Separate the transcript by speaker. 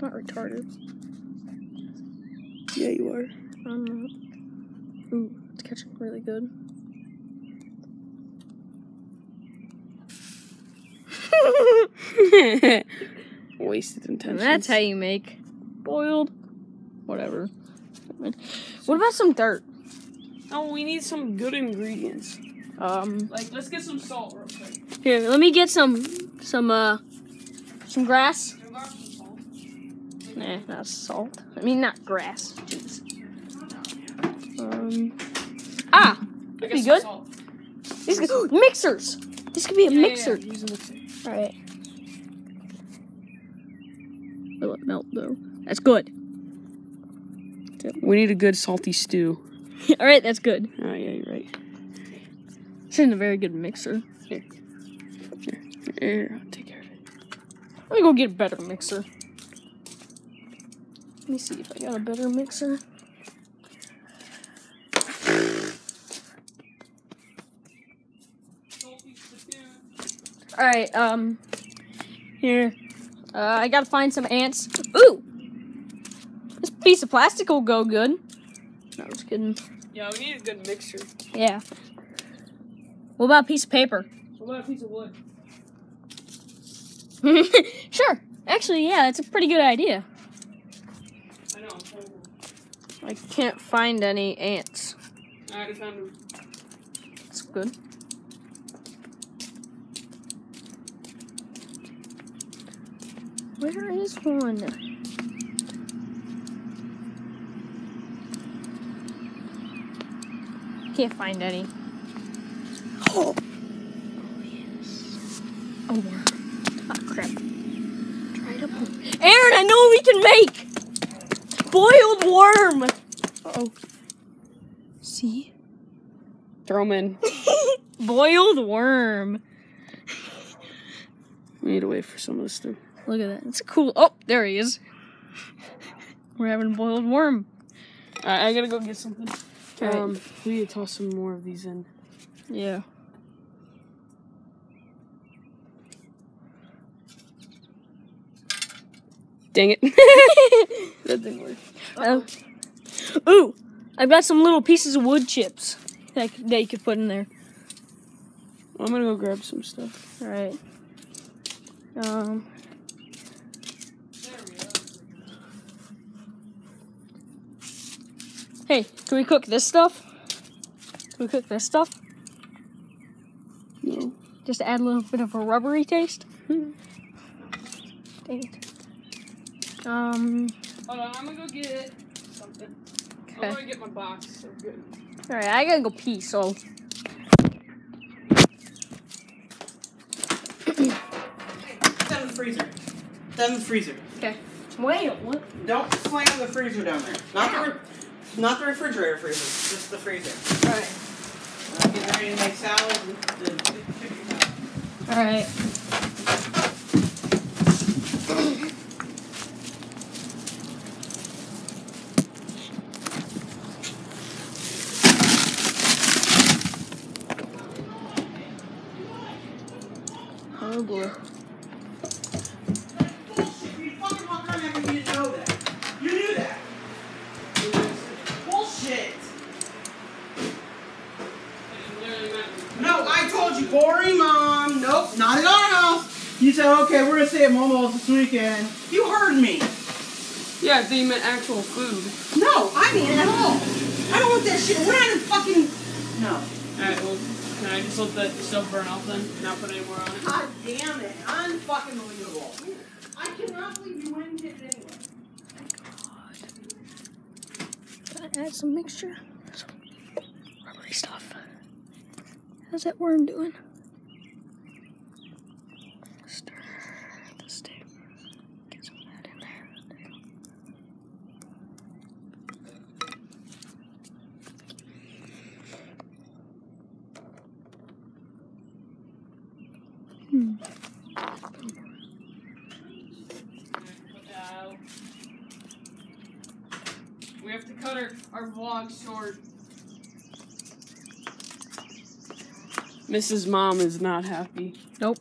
Speaker 1: Not retarded.
Speaker 2: Yeah, you are.
Speaker 1: I'm not. Ooh, it's catching really good.
Speaker 2: Wasted
Speaker 1: And
Speaker 2: intentions.
Speaker 1: that's how you make boiled. Whatever. What about some dirt?
Speaker 2: Oh, we need some good ingredients.
Speaker 1: Um,
Speaker 2: Like, let's get some salt real quick.
Speaker 1: here, let me get some, some, uh, some grass.
Speaker 2: We got some salt.
Speaker 1: Nah, not salt. I mean, not grass. Jeez. Um, ah,
Speaker 2: I
Speaker 1: be
Speaker 2: got
Speaker 1: good.
Speaker 2: salt.
Speaker 1: these could, mixers. This could be a
Speaker 2: Yeah, yeah,
Speaker 1: mixer.
Speaker 2: yeah, use a mixer.
Speaker 1: All right. Will it melt though? That's good.
Speaker 2: We need a good salty stew.
Speaker 1: All right, that's good.
Speaker 2: Oh, yeah, you're right.
Speaker 1: This isn't a very good mixer.
Speaker 2: Here. Here. Here, I'll take care of it.
Speaker 1: Let me go get a better mixer. Let me see if I got a better mixer. All right, um, here. Uh, I gotta find some ants. Ooh, this piece of plastic will go good. No, just kidding.
Speaker 2: Yeah, we need a good mixer.
Speaker 1: Yeah. What about a piece of paper?
Speaker 2: What about a piece of wood?
Speaker 1: sure. Actually, yeah, it's a pretty good idea.
Speaker 2: I know. I'm trying to-
Speaker 1: I can't find any ants.
Speaker 2: I already found them.
Speaker 1: That's good. Where is one? Can't find any. Oh. Oh, yes. A worm. Ah, crap. Dried up. Aaron, I know what we can make! Boiled worm! Uh-oh. See?
Speaker 2: Throw them in.
Speaker 1: Boiled worm.
Speaker 2: We need to wait for some of this stuff.
Speaker 1: Look at that. It's cool. Oh, there he is. We're having boiled worm.
Speaker 2: I, I gotta go get something.
Speaker 1: Alright.
Speaker 2: Um, we need to toss some more of these in.
Speaker 1: Yeah.
Speaker 2: Dang it. that didn't work.
Speaker 1: Uh, ooh, I've got some little pieces of wood chips that, that you could put in there.
Speaker 2: I'm gonna go grab some stuff.
Speaker 1: All right. Um. Hey, can we cook this stuff? Can we cook this stuff?
Speaker 2: No.
Speaker 1: Just add a little bit of a rubbery taste. Dang it. Um.
Speaker 2: Hold on, I'm gonna go get something.
Speaker 1: Okay.
Speaker 2: I'm gonna get my box of good.
Speaker 1: All right, I gotta go pee. So.
Speaker 3: Down the freezer. Down the freezer.
Speaker 1: Okay. Wait. What?
Speaker 3: Don't slam the freezer down there. Not the, re- not the refrigerator freezer. Just the freezer.
Speaker 1: All right.
Speaker 3: I'm getting ready to make salad and, and chicken salad.
Speaker 1: All right. Oh boy.
Speaker 3: Bullshit. You fucking walk around acting like you didn't know that. You knew that. Bullshit. No, I told you, boring mom. Nope, not at our house. You said, okay, we're gonna stay at Momo's this weekend. You heard me.
Speaker 2: Yeah, you meant actual food.
Speaker 3: No, I mean at all. I don't want that shit. We're not in fucking. No.
Speaker 2: Alright, well, can I just let that stuff burn off then? Not put any more on it?
Speaker 3: God damn it. Unfucking believable. I cannot believe you went and did it anyway.
Speaker 1: Gotta add some mixture. Some rubbery stuff. How's that worm doing? Stir the stick. Get some of that in there. There you go. Hmm.
Speaker 2: We have to cut our, our vlog short. Mrs. Mom is not happy.
Speaker 1: Nope.